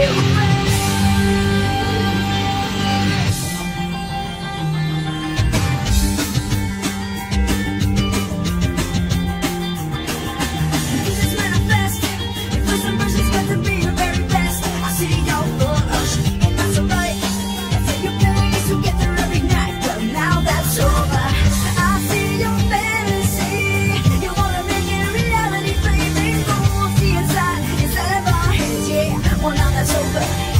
you. over.